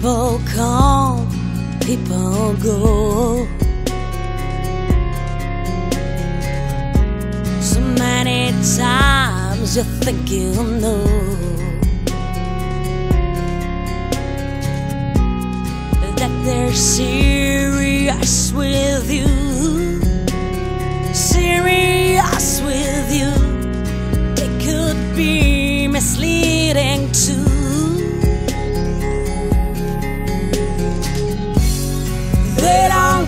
People come, people go. So many times you think you know that they're serious with you, serious with you. It could be misleading too.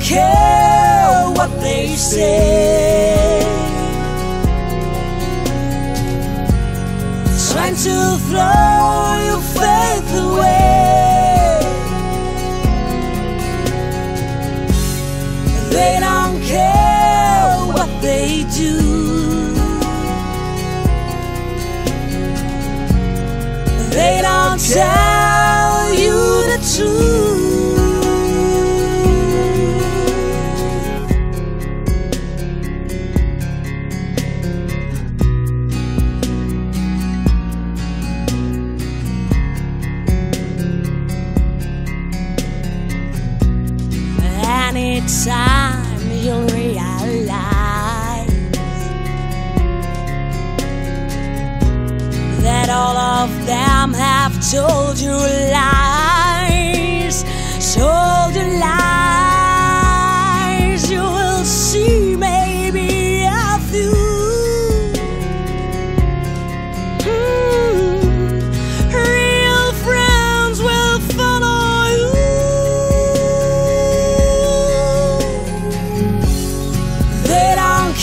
Care what they say. Trying to throw your faith away. They don't care what they do. They don't tell Anytime you'll realize that all of them have told you lies, told you lies,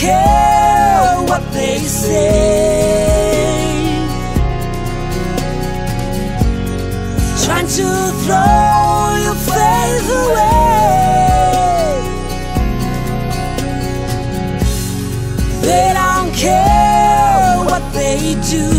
care what they say. Trying to throw your faith away. They don't care what they do.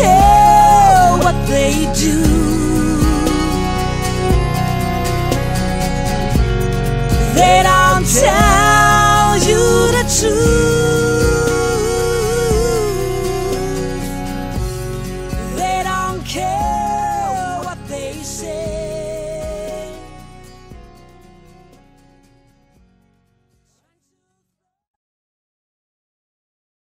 care what they do. They don't tell.